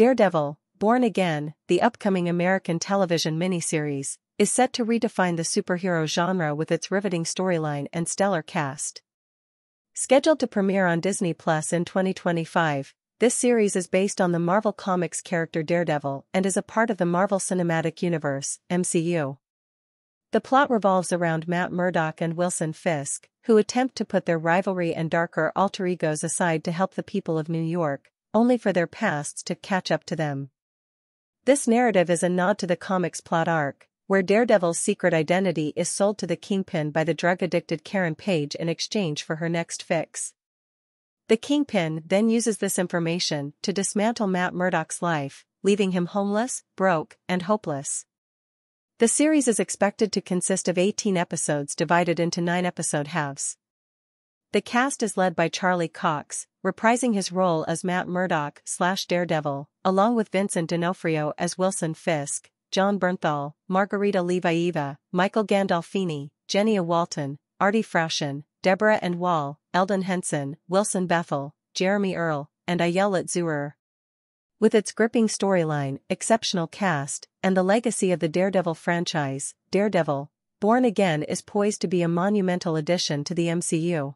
Daredevil, Born Again, the upcoming American television miniseries, is set to redefine the superhero genre with its riveting storyline and stellar cast. Scheduled to premiere on Disney Plus in 2025, this series is based on the Marvel Comics character Daredevil and is a part of the Marvel Cinematic Universe, MCU. The plot revolves around Matt Murdock and Wilson Fisk, who attempt to put their rivalry and darker alter egos aside to help the people of New York, only for their pasts to catch up to them. This narrative is a nod to the comics plot arc, where Daredevil's secret identity is sold to the Kingpin by the drug-addicted Karen Page in exchange for her next fix. The Kingpin then uses this information to dismantle Matt Murdock's life, leaving him homeless, broke, and hopeless. The series is expected to consist of 18 episodes divided into 9 episode halves. The cast is led by Charlie Cox, reprising his role as Matt Murdock slash Daredevil, along with Vincent D'Onofrio as Wilson Fisk, Jon Bernthal, Margarita Levieva, Michael Gandolfini, Genneya Walton, Arty Froushan, Deborah Ann Woll, Elden Henson, Wilson Bethel, Jeremy Earl, and Ayelet Zurer. With its gripping storyline, exceptional cast, and the legacy of the Daredevil franchise, Daredevil, Born Again is poised to be a monumental addition to the MCU.